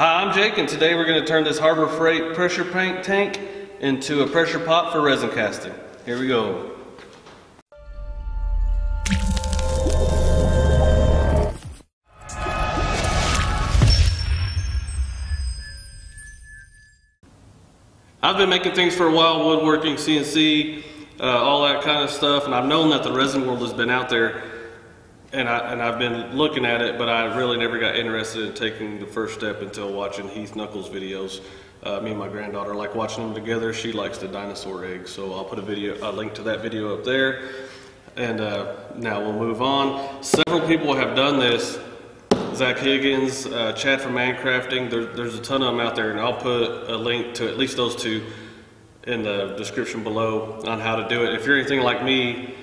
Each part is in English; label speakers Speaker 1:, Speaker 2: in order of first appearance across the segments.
Speaker 1: Hi, I'm Jake, and today we're going to turn this Harbor Freight pressure paint tank into a pressure pot for resin casting. Here we go. I've been making things for a while, woodworking, CNC, uh, all that kind of stuff, and I've known that the resin world has been out there, and, I, and I've been looking at it, but I really never got interested in taking the first step until watching Heath Knuckles videos. Uh, me and my granddaughter like watching them together. She likes the dinosaur eggs, so I'll put a video, a link to that video up there. And uh, now we'll move on. Several people have done this Zac Higgins, uh, Chad from Mancrafting. There, there's a ton of them out there, and I'll put a link to at least those two in the description below on how to do it. If you're anything like me,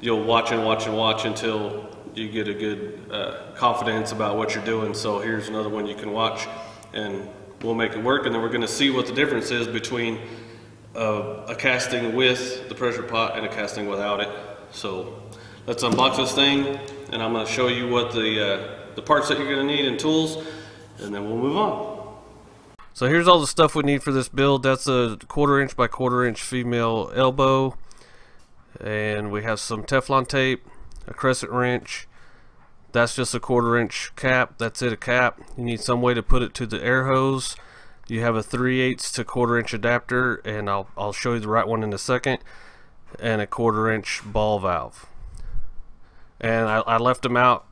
Speaker 1: you'll watch and watch and watch until you get a good uh, confidence about what you're doing. So here's another one you can watch, and we'll make it work. And then we're going to see what the difference is between uh, a casting with the pressure pot and a casting without it. So let's unbox this thing, and I'm going to show you what the uh, the parts that you're going to need and tools, and then we'll move on. So here's all the stuff we need for this build. That's a quarter inch by quarter inch female elbow. And we have some Teflon tape, a crescent wrench. That's just a quarter inch cap. That's it, a cap. You need some way to put it to the air hose. You have a 3 8 to quarter inch adapter, and I'll, I'll show you the right one in a second, and a quarter inch ball valve. And I, I left them out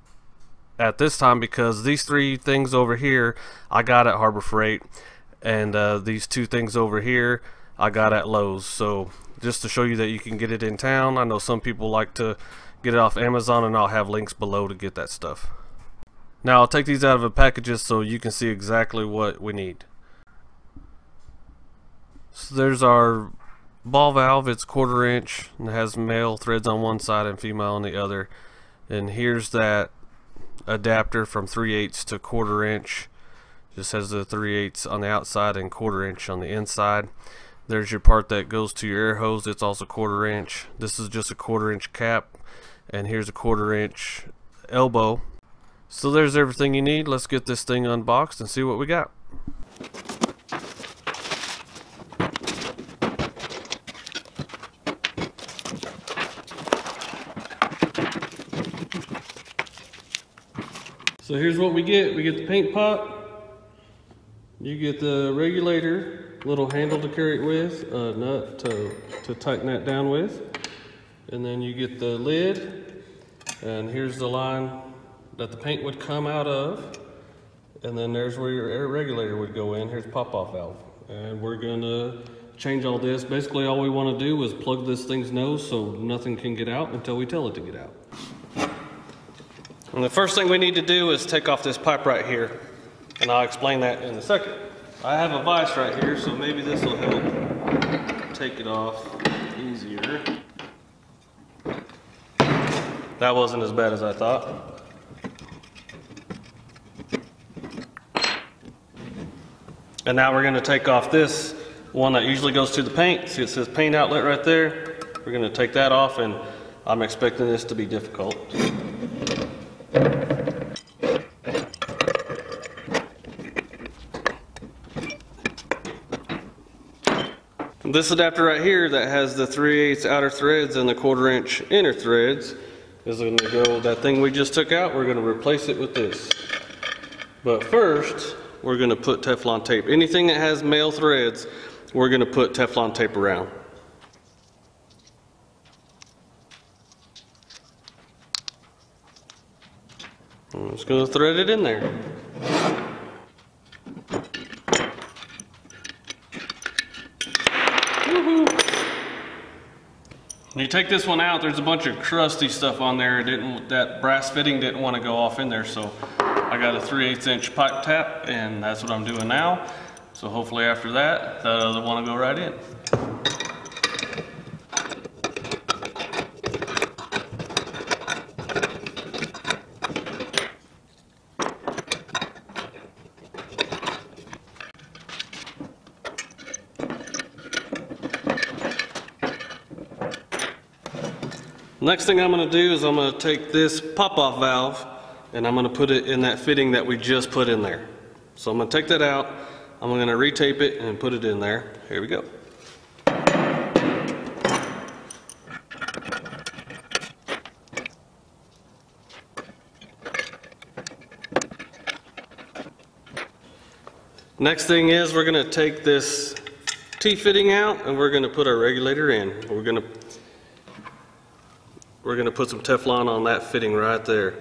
Speaker 1: at this time because these three things over here I got at Harbor Freight and uh, these two things over here I got at Lowe's so just to show you that you can get it in town I know some people like to get it off Amazon and I'll have links below to get that stuff. Now I'll take these out of the packages so you can see exactly what we need. So there's our ball valve. It's quarter inch and it has male threads on one side and female on the other. And here's that adapter from 3 8 to quarter inch. Just has the 3 8 on the outside and quarter inch on the inside. There's your part that goes to your air hose. It's also quarter inch. This is just a quarter inch cap and here's a quarter inch elbow so there's everything you need let's get this thing unboxed and see what we got So here's what we get. We get the paint pot. You get the regulator, little handle to carry it with, a nut to, to tighten that down with. And then you get the lid. And here's the line that the paint would come out of. And then there's where your air regulator would go in. Here's pop-off valve. And we're gonna change all this. Basically all we wanna do is plug this thing's nose so nothing can get out until we tell it to get out. And the first thing we need to do is take off this pipe right here. And I'll explain that in a second. I have a vise right here, so maybe this will help take it off easier. That wasn't as bad as I thought. And now we're going to take off this one that usually goes to the paint. See it says paint outlet right there. We're going to take that off and I'm expecting this to be difficult. This adapter right here that has the 3 8 outer threads and the quarter inch inner threads is going to go, that thing we just took out, we're going to replace it with this. But first, we're going to put Teflon tape. Anything that has male threads, we're going to put Teflon tape around. I'm just going to thread it in there. You take this one out, there's a bunch of crusty stuff on there. It didn't that brass fitting didn't want to go off in there, so I got a 3 8 inch pipe tap, and that's what I'm doing now. So hopefully after that, that other one will go right in. Next thing I'm going to do is I'm going to take this pop-off valve and I'm going to put it in that fitting that we just put in there. So I'm gonna take that out, I'm gonna retape it and put it in there. Here we go. Next thing is we're gonna take this T-fitting out and we're gonna put our regulator in. We're gonna we're gonna put some Teflon on that fitting right there.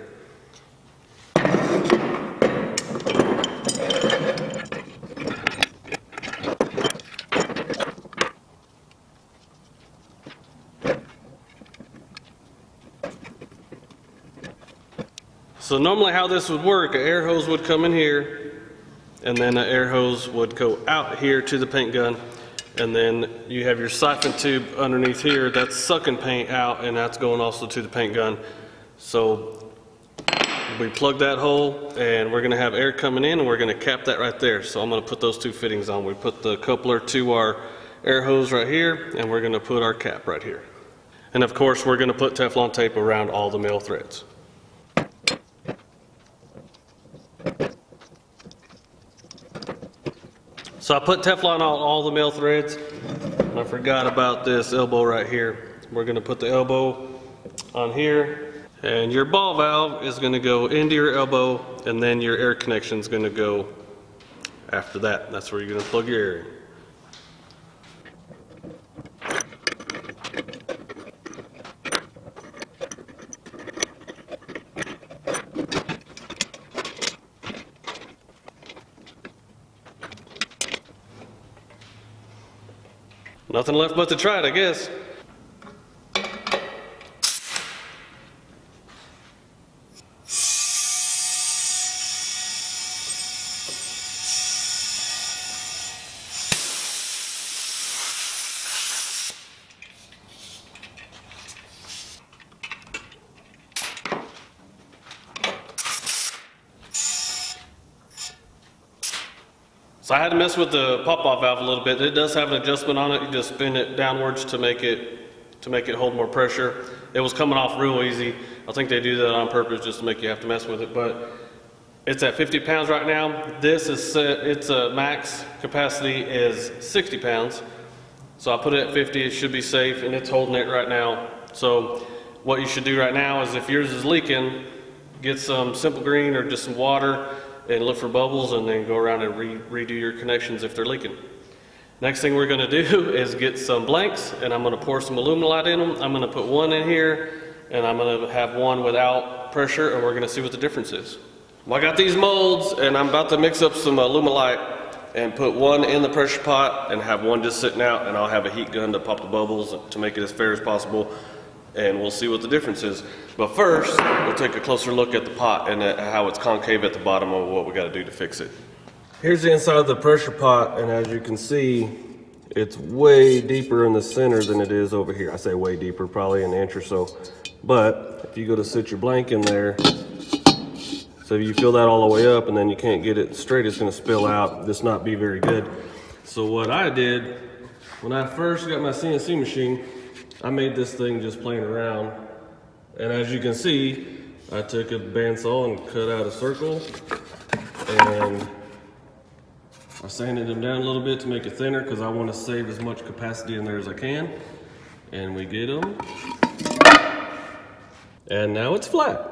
Speaker 1: So normally how this would work, an air hose would come in here, and then an air hose would go out here to the paint gun, and then you have your siphon tube underneath here that's sucking paint out, and that's going also to the paint gun. So we plug that hole, and we're gonna have air coming in, and we're gonna cap that right there. So I'm gonna put those two fittings on. We put the coupler to our air hose right here, and we're gonna put our cap right here. And of course, we're gonna put Teflon tape around all the male threads. So I put Teflon on all the male threads. I forgot about this elbow right here. We're gonna put the elbow on here. And your ball valve is gonna go into your elbow and then your air connection is gonna go after that. That's where you're gonna plug your air in. Nothing left but to try it, I guess. So I had to mess with the pop-off valve a little bit. It does have an adjustment on it. You just spin it downwards to make it to make it hold more pressure. It was coming off real easy. I think they do that on purpose just to make you have to mess with it. But it's at 50 pounds right now. This is set, its a max capacity is 60 pounds. So I put it at 50. It should be safe, and it's holding it right now. So what you should do right now is if yours is leaking, get some simple green or just some water and look for bubbles and then go around and re redo your connections if they're leaking. Next thing we're going to do is get some blanks and I'm going to pour some Alumilite in them. I'm going to put one in here and I'm going to have one without pressure and we're going to see what the difference is. Well, I got these molds and I'm about to mix up some Alumilite and put one in the pressure pot and have one just sitting out and I'll have a heat gun to pop the bubbles to make it as fair as possible and we'll see what the difference is. But first, we'll take a closer look at the pot and at how it's concave at the bottom of what we got to do to fix it. Here's the inside of the pressure pot, and as you can see, it's way deeper in the center than it is over here. I say way deeper, probably an inch or so. But if you go to sit your blank in there, so if you fill that all the way up and then you can't get it straight, it's gonna spill out, this not be very good. So what I did, when I first got my CNC machine, I made this thing just playing around. And as you can see, I took a bandsaw and cut out a circle and I sanded them down a little bit to make it thinner because I want to save as much capacity in there as I can. And we get them. And now it's flat.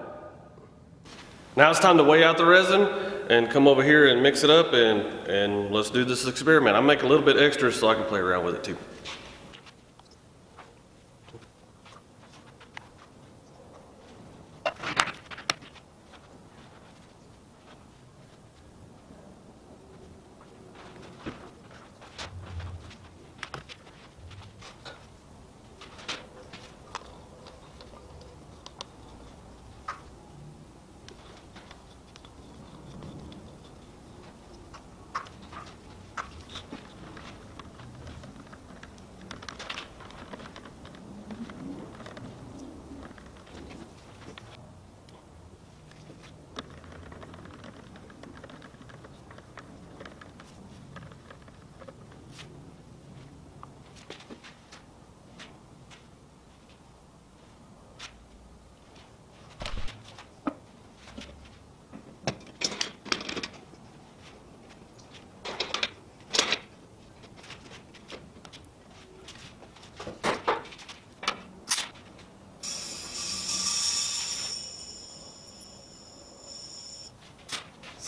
Speaker 1: Now it's time to weigh out the resin and come over here and mix it up and, and let's do this experiment. I make a little bit extra so I can play around with it too.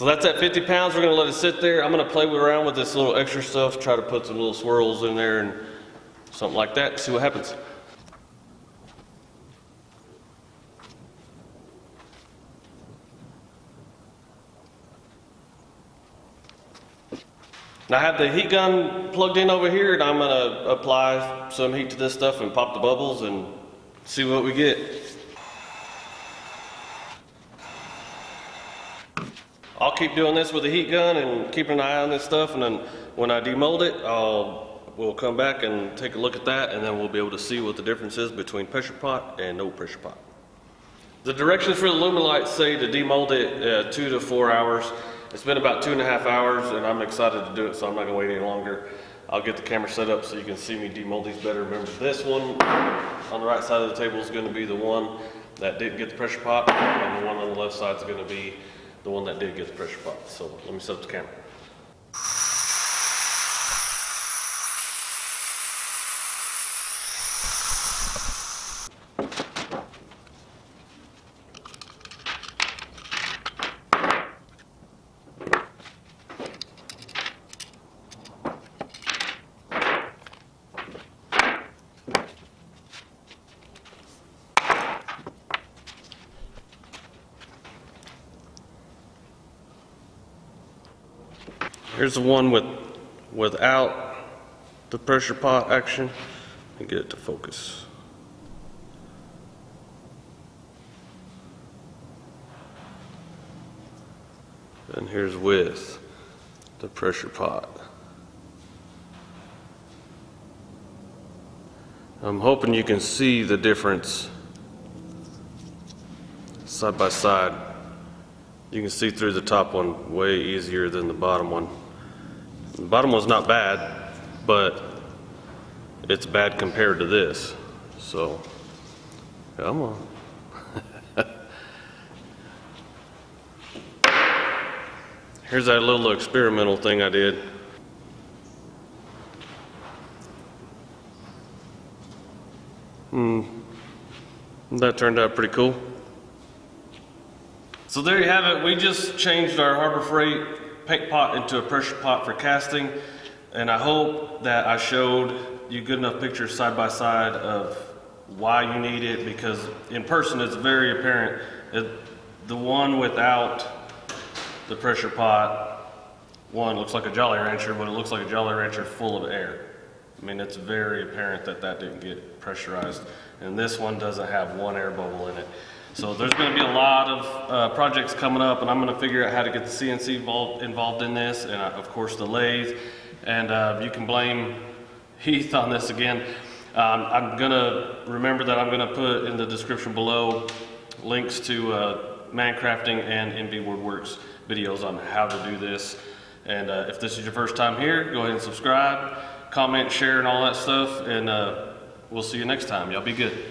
Speaker 1: So that's at 50 pounds. We're gonna let it sit there. I'm gonna play around with this little extra stuff, try to put some little swirls in there and something like that, see what happens. Now I have the heat gun plugged in over here and I'm gonna apply some heat to this stuff and pop the bubbles and see what we get. Keep doing this with a heat gun and keeping an eye on this stuff and then when I demold it, I'll, we'll come back and take a look at that and then we'll be able to see what the difference is between pressure pot and no pressure pot. The directions for the Alumilite say to demold it uh, two to four hours. It's been about two and a half hours and I'm excited to do it so I'm not gonna wait any longer. I'll get the camera set up so you can see me demold these better. Remember this one on the right side of the table is gonna be the one that didn't get the pressure pot and the one on the left side is gonna be the one that did get the pressure pot. So let me set up the camera. Here's the one with, without the pressure pot action. And get it to focus. And here's with the pressure pot. I'm hoping you can see the difference side by side. You can see through the top one way easier than the bottom one. The bottom one's not bad, but it's bad compared to this. So, come on. Here's that little experimental thing I did. Hmm. That turned out pretty cool. So there you have it. We just changed our Harbor Freight paint pot into a pressure pot for casting. And I hope that I showed you good enough pictures side by side of why you need it because in person it's very apparent. It, the one without the pressure pot, one looks like a Jolly Rancher, but it looks like a Jolly Rancher full of air. I mean, it's very apparent that that didn't get pressurized. And this one doesn't have one air bubble in it. So there's going to be a lot of uh, projects coming up, and I'm going to figure out how to get the CNC involved, involved in this, and uh, of course the lathe. And uh, you can blame Heath on this again. Um, I'm going to remember that I'm going to put in the description below links to uh, Mancrafting and NV Woodwerks videos on how to do this. And uh, if this is your first time here, go ahead and subscribe, comment, share, and all that stuff. And uh, we'll see you next time. Y'all be good.